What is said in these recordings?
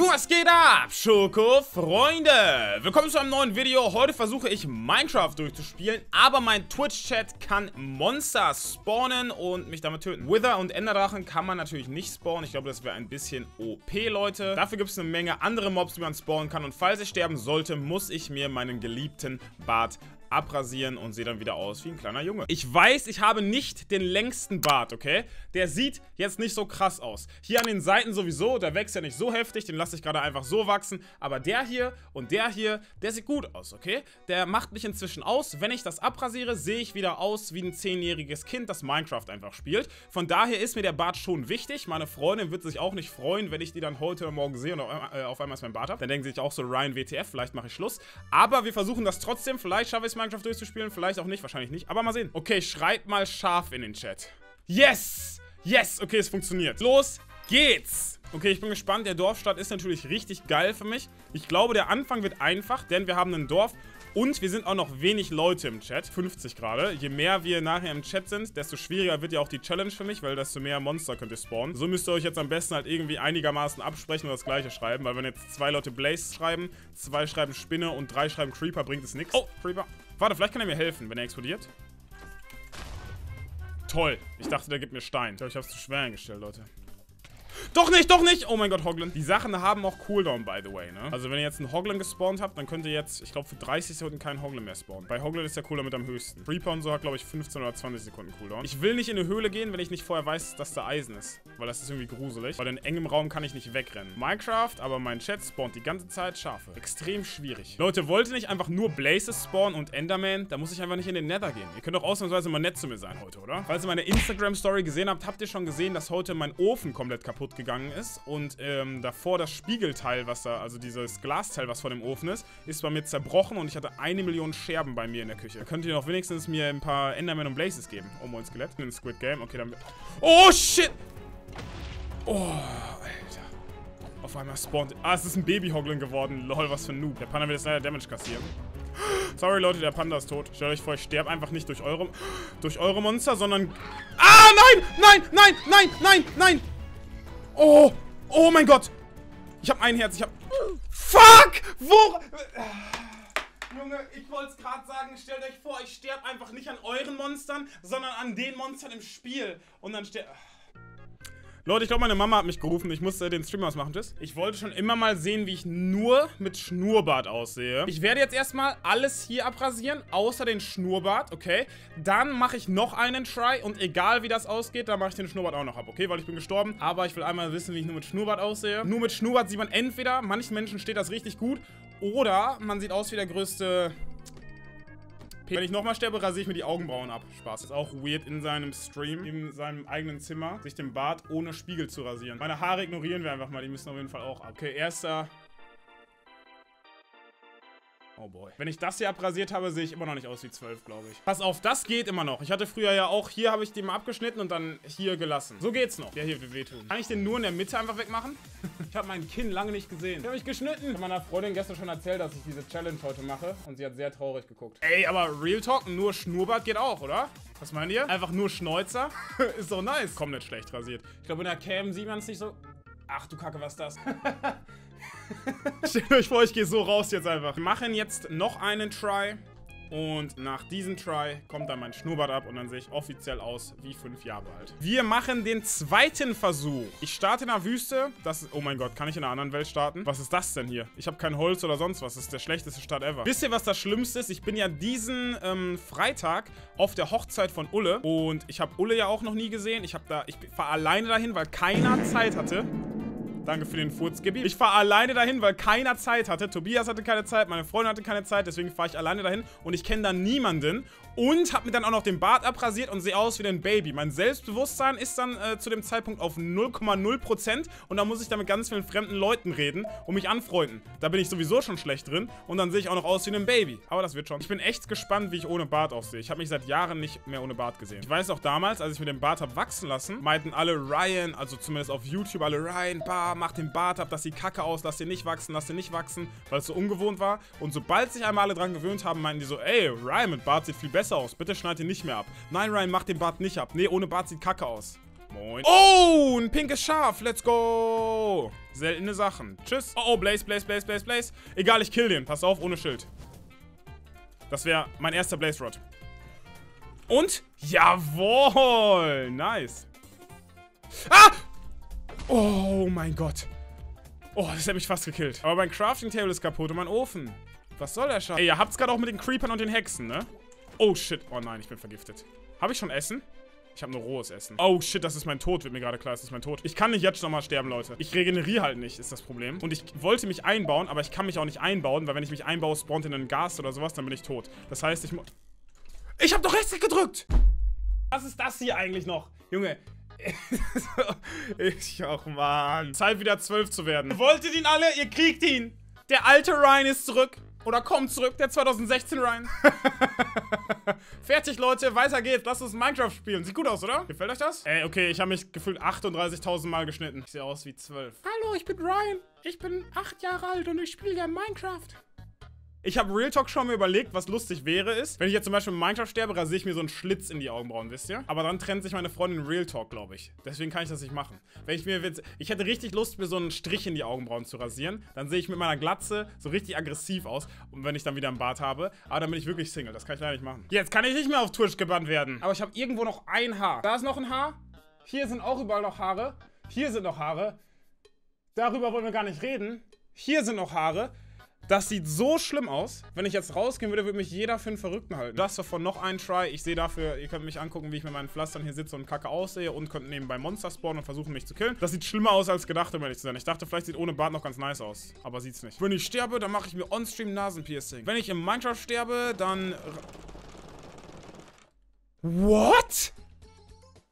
Was geht ab, Schoko-Freunde? Willkommen zu einem neuen Video. Heute versuche ich Minecraft durchzuspielen, aber mein Twitch-Chat kann Monster spawnen und mich damit töten. Wither und Enderdrachen kann man natürlich nicht spawnen. Ich glaube, das wäre ein bisschen OP, Leute. Dafür gibt es eine Menge andere Mobs, die man spawnen kann. Und falls ich sterben sollte, muss ich mir meinen geliebten Bart abrasieren und sehe dann wieder aus wie ein kleiner Junge. Ich weiß, ich habe nicht den längsten Bart, okay? Der sieht jetzt nicht so krass aus. Hier an den Seiten sowieso, der wächst ja nicht so heftig, den lasse ich gerade einfach so wachsen. Aber der hier und der hier, der sieht gut aus, okay? Der macht mich inzwischen aus. Wenn ich das abrasiere, sehe ich wieder aus wie ein zehnjähriges Kind, das Minecraft einfach spielt. Von daher ist mir der Bart schon wichtig. Meine Freundin wird sich auch nicht freuen, wenn ich die dann heute oder morgen sehe und auf einmal ist mein Bart ab. Dann denken sie sich auch so, Ryan WTF, vielleicht mache ich Schluss. Aber wir versuchen das trotzdem. Vielleicht schaffe ich es Minecraft durchzuspielen, vielleicht auch nicht, wahrscheinlich nicht, aber mal sehen. Okay, schreibt mal scharf in den Chat. Yes! Yes! Okay, es funktioniert. Los geht's! Okay, ich bin gespannt. Der Dorfstadt ist natürlich richtig geil für mich. Ich glaube, der Anfang wird einfach, denn wir haben ein Dorf und wir sind auch noch wenig Leute im Chat. 50 gerade. Je mehr wir nachher im Chat sind, desto schwieriger wird ja auch die Challenge für mich, weil desto mehr Monster könnt ihr spawnen. So müsst ihr euch jetzt am besten halt irgendwie einigermaßen absprechen und das gleiche schreiben, weil wenn jetzt zwei Leute Blaze schreiben, zwei schreiben Spinne und drei schreiben Creeper, bringt es nichts. Oh, Creeper. Warte, vielleicht kann er mir helfen, wenn er explodiert. Toll. Ich dachte, der gibt mir Stein. Ich glaube, ich habe es zu schwer eingestellt, Leute. Doch nicht, doch nicht! Oh mein Gott, Hoglin. Die Sachen haben auch Cooldown, by the way, ne? Also, wenn ihr jetzt einen Hoglin gespawnt habt, dann könnt ihr jetzt, ich glaube, für 30 Sekunden keinen Hoglin mehr spawnen. Bei Hoglin ist der Cooldown mit am höchsten. Reaper und so hat, glaube ich, 15 oder 20 Sekunden Cooldown. Ich will nicht in eine Höhle gehen, wenn ich nicht vorher weiß, dass da Eisen ist. Weil das ist irgendwie gruselig. Weil in engem Raum kann ich nicht wegrennen. Minecraft, aber mein Chat spawnt die ganze Zeit Schafe. Extrem schwierig. Leute, wollt ihr nicht einfach nur Blazes spawnen und Enderman? Da muss ich einfach nicht in den Nether gehen. Ihr könnt doch ausnahmsweise mal nett zu mir sein heute, oder? Falls ihr meine Instagram-Story gesehen habt, habt ihr schon gesehen, dass heute mein Ofen komplett kaputt gegangen ist und ähm, davor das Spiegelteil, was da, also dieses Glasteil, was vor dem Ofen ist, ist bei mir zerbrochen und ich hatte eine Million Scherben bei mir in der Küche. Könnt ihr doch wenigstens mir ein paar Enderman und Blazes geben. Oh, mein Skelett. Ein Squid Game. Okay, dann... Oh, shit! Oh, Alter. Auf einmal spawnt... Ah, es ist ein Baby-Hoglin geworden. Lol, was für ein Noob. Der Panda wird jetzt leider Damage kassieren. Sorry, Leute, der Panda ist tot. Stellt euch vor, ich sterbe einfach nicht durch eure... durch eure Monster, sondern... Ah, nein! Nein, nein, nein, nein, nein! Oh! Oh mein Gott! Ich habe ein Herz, ich habe... Fuck! Wo... Junge, ich wollte es gerade sagen, stellt euch vor, ich sterbe einfach nicht an euren Monstern, sondern an den Monstern im Spiel. Und dann sterbe... Leute, ich glaube, meine Mama hat mich gerufen. Ich musste den Stream ausmachen. Tschüss. Ich wollte schon immer mal sehen, wie ich nur mit Schnurrbart aussehe. Ich werde jetzt erstmal alles hier abrasieren, außer den Schnurrbart, okay? Dann mache ich noch einen Try und egal, wie das ausgeht, dann mache ich den Schnurrbart auch noch ab, okay? Weil ich bin gestorben. Aber ich will einmal wissen, wie ich nur mit Schnurrbart aussehe. Nur mit Schnurrbart sieht man entweder, manchen Menschen steht das richtig gut, oder man sieht aus wie der größte wenn ich nochmal sterbe, rasiere ich mir die Augenbrauen ab. Spaß. Ist auch weird in seinem Stream, in seinem eigenen Zimmer, sich den Bart ohne Spiegel zu rasieren. Meine Haare ignorieren wir einfach mal, die müssen auf jeden Fall auch ab. Okay, erster Oh boy. Wenn ich das hier abrasiert habe, sehe ich immer noch nicht aus wie 12, glaube ich. Pass auf, das geht immer noch. Ich hatte früher ja auch, hier habe ich den mal abgeschnitten und dann hier gelassen. So geht's noch. Der hier will wehtun. Kann ich den nur in der Mitte einfach wegmachen? ich habe mein Kinn lange nicht gesehen. Ich habe mich geschnitten. Ich habe meiner Freundin gestern schon erzählt, dass ich diese Challenge heute mache und sie hat sehr traurig geguckt. Ey, aber Real Talk, nur Schnurrbart geht auch, oder? Was meint ihr? Einfach nur Schnäuzer? ist doch nice. Komm, nicht schlecht rasiert. Ich glaube, in der Cam sieht man es nicht so... Ach du Kacke, was ist das? Stellt euch vor, ich gehe so raus jetzt einfach. Wir machen jetzt noch einen Try. Und nach diesem Try kommt dann mein Schnurrbart ab und dann sehe ich offiziell aus wie fünf Jahre alt. Wir machen den zweiten Versuch. Ich starte in der Wüste. Das ist, oh mein Gott, kann ich in einer anderen Welt starten? Was ist das denn hier? Ich habe kein Holz oder sonst was. Das ist der schlechteste Start ever. Wisst ihr, was das Schlimmste ist? Ich bin ja diesen ähm, Freitag auf der Hochzeit von Ulle. Und ich habe Ulle ja auch noch nie gesehen. Ich, da, ich fahre alleine dahin, weil keiner Zeit hatte. Danke für den Furz, Gibi. Ich fahre alleine dahin, weil keiner Zeit hatte. Tobias hatte keine Zeit, meine Freundin hatte keine Zeit, deswegen fahre ich alleine dahin. Und ich kenne da niemanden. Und habe mir dann auch noch den Bart abrasiert und sehe aus wie ein Baby. Mein Selbstbewusstsein ist dann äh, zu dem Zeitpunkt auf 0,0% und da muss ich dann mit ganz vielen fremden Leuten reden und mich anfreunden. Da bin ich sowieso schon schlecht drin und dann sehe ich auch noch aus wie ein Baby. Aber das wird schon. Ich bin echt gespannt, wie ich ohne Bart aussehe. Ich habe mich seit Jahren nicht mehr ohne Bart gesehen. Ich weiß auch damals, als ich mir den Bart habe wachsen lassen, meinten alle Ryan, also zumindest auf YouTube alle Ryan, bah, mach den Bart ab, dass die Kacke aus, lass den nicht wachsen, lass den nicht wachsen, weil es so ungewohnt war. Und sobald sich einmal alle dran gewöhnt haben, meinten die so, ey, Ryan mit Bart sieht viel besser aus, bitte schneid ihn nicht mehr ab. Nein, Ryan, mach den Bart nicht ab. Nee, ohne Bart sieht Kacke aus. Moin. Oh, ein pinkes Schaf. Let's go. Seltene Sachen. Tschüss. Oh, oh, Blaze, Blaze, Blaze, Blaze, Blaze. Egal, ich kill den. Pass auf, ohne Schild. Das wäre mein erster Blaze Rod. Und? Jawohl. Nice. Ah! Oh mein Gott. Oh, das hat mich fast gekillt. Aber mein Crafting Table ist kaputt und mein Ofen. Was soll der Scheiß? Ey, ihr habt's gerade auch mit den Creepern und den Hexen, ne? Oh shit. Oh nein, ich bin vergiftet. Habe ich schon Essen? Ich habe nur rohes Essen. Oh shit, das ist mein Tod, wird mir gerade klar, das ist mein Tod. Ich kann nicht jetzt nochmal sterben, Leute. Ich regeneriere halt nicht, ist das Problem. Und ich wollte mich einbauen, aber ich kann mich auch nicht einbauen, weil wenn ich mich einbaue, spawnt in einen Gas oder sowas, dann bin ich tot. Das heißt, ich muss... Ich habe doch rechts gedrückt! Was ist das hier eigentlich noch? Junge, ich, auch Mann. Zeit wieder zwölf zu werden. Ihr wolltet ihn alle, ihr kriegt ihn. Der alte Ryan ist zurück. Oder kommt zurück, der 2016 Ryan. Fertig, Leute. Weiter geht's. Lasst uns Minecraft spielen. Sieht gut aus, oder? Gefällt euch das? Ey, okay, ich habe mich gefühlt 38.000 Mal geschnitten. Ich sehe aus wie 12. Hallo, ich bin Ryan. Ich bin 8 Jahre alt und ich spiele ja Minecraft. Ich habe Real Talk schon mal überlegt, was lustig wäre, ist, wenn ich jetzt zum Beispiel in Minecraft sterbe, rasiere ich mir so einen Schlitz in die Augenbrauen, wisst ihr? Aber dann trennt sich meine Freundin Real Talk, glaube ich. Deswegen kann ich das nicht machen. Wenn ich mir jetzt, ich hätte richtig Lust, mir so einen Strich in die Augenbrauen zu rasieren, dann sehe ich mit meiner Glatze so richtig aggressiv aus, und wenn ich dann wieder einen Bart habe. Aber dann bin ich wirklich Single, das kann ich leider nicht machen. Jetzt kann ich nicht mehr auf Twitch gebannt werden. Aber ich habe irgendwo noch ein Haar. Da ist noch ein Haar. Hier sind auch überall noch Haare. Hier sind noch Haare. Darüber wollen wir gar nicht reden. Hier sind noch Haare. Das sieht so schlimm aus. Wenn ich jetzt rausgehen würde, würde mich jeder für einen Verrückten halten. Das davon noch ein Try. Ich sehe dafür, ihr könnt mich angucken, wie ich mit meinen Pflastern hier sitze und kacke aussehe und könnt nebenbei Monster spawnen und versuchen, mich zu killen. Das sieht schlimmer aus als gedacht, um ehrlich zu sein. Ich dachte, vielleicht sieht ohne Bart noch ganz nice aus. Aber sieht's nicht. Wenn ich sterbe, dann mache ich mir on-stream Nasenpiercing. Wenn ich im Minecraft sterbe, dann... What?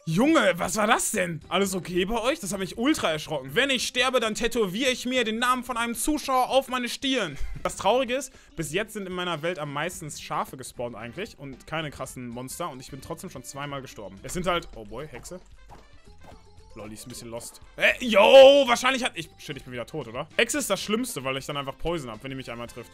Junge, was war das denn? Alles okay bei euch? Das hat mich ultra erschrocken. Wenn ich sterbe, dann tätowiere ich mir den Namen von einem Zuschauer auf meine Stirn. Das Traurige ist, bis jetzt sind in meiner Welt am meisten Schafe gespawnt eigentlich und keine krassen Monster und ich bin trotzdem schon zweimal gestorben. Es sind halt... Oh boy, Hexe. Lol, die ist ein bisschen lost. Äh, yo, wahrscheinlich hat... Ich, shit, ich bin wieder tot, oder? Hexe ist das Schlimmste, weil ich dann einfach Poison habe, wenn die mich einmal trifft.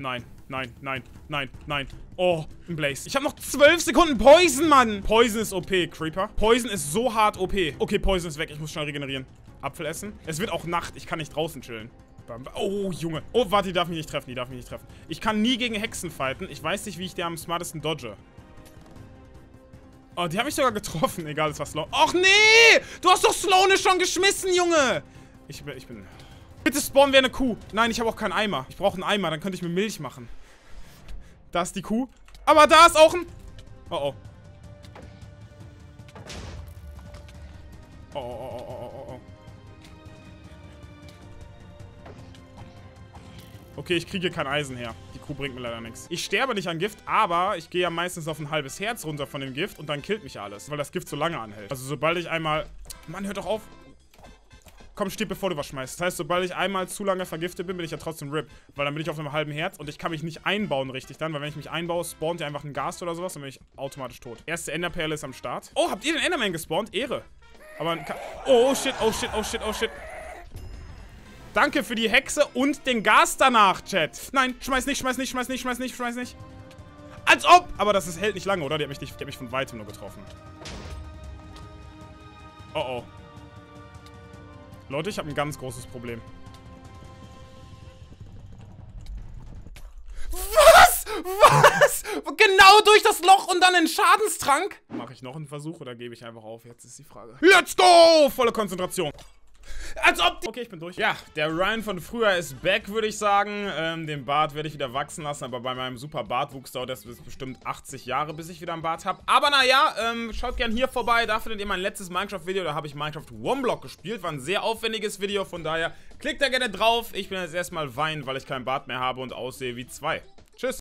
Nein, nein, nein, nein, nein. Oh, ein Blaze. Ich habe noch zwölf Sekunden Poison, Mann. Poison ist OP, Creeper. Poison ist so hart OP. Okay, Poison ist weg. Ich muss schnell regenerieren. Apfel essen. Es wird auch Nacht. Ich kann nicht draußen chillen. Oh, Junge. Oh, warte, die darf mich nicht treffen. Die darf mich nicht treffen. Ich kann nie gegen Hexen fighten. Ich weiß nicht, wie ich der am smartesten dodge. Oh, die haben mich sogar getroffen. Egal, es war Sloan. Och, nee! Du hast doch Sloane schon geschmissen, Junge! Ich bin... Ich bin Bitte spawnen wir eine Kuh. Nein, ich habe auch keinen Eimer. Ich brauche einen Eimer, dann könnte ich mir Milch machen. Da ist die Kuh. Aber da ist auch ein... Oh, oh. Oh, oh, oh, oh, oh, oh. Okay, ich kriege kein Eisen her. Die Kuh bringt mir leider nichts. Ich sterbe nicht an Gift, aber ich gehe ja meistens auf ein halbes Herz runter von dem Gift und dann killt mich alles, weil das Gift so lange anhält. Also sobald ich einmal... Mann, hört doch auf. Komm, stirb, bevor du was schmeißt. Das heißt, sobald ich einmal zu lange vergiftet bin, bin ich ja trotzdem RIP. Weil dann bin ich auf einem halben Herz und ich kann mich nicht einbauen richtig dann, weil wenn ich mich einbaue, spawnt ja einfach ein Gas oder sowas, dann bin ich automatisch tot. Erste Enderperle ist am Start. Oh, habt ihr den Enderman gespawnt? Ehre. Aber Oh, shit, oh, shit, oh, shit, oh, shit. Danke für die Hexe und den Gas danach, Chat. Nein, schmeiß nicht, schmeiß nicht, schmeiß nicht, schmeiß nicht, schmeiß nicht. Als ob! Aber das ist, hält nicht lange, oder? Die hat mich, nicht, die hat mich von weitem nur getroffen. Oh, oh. Leute, ich habe ein ganz großes Problem. Was? Was? Genau durch das Loch und dann einen Schadenstrank? Mache ich noch einen Versuch oder gebe ich einfach auf? Jetzt ist die Frage. Let's go! Volle Konzentration. Als ob Okay, ich bin durch. Ja, der Ryan von früher ist back, würde ich sagen. Ähm, den Bart werde ich wieder wachsen lassen, aber bei meinem super Bartwuchs dauert das bestimmt 80 Jahre, bis ich wieder einen Bart habe. Aber naja, ähm, schaut gern hier vorbei. Da findet ihr mein letztes Minecraft-Video. Da habe ich Minecraft One-Block gespielt. War ein sehr aufwendiges Video, von daher klickt da gerne drauf. Ich bin jetzt erstmal weinen, weil ich keinen Bart mehr habe und aussehe wie zwei.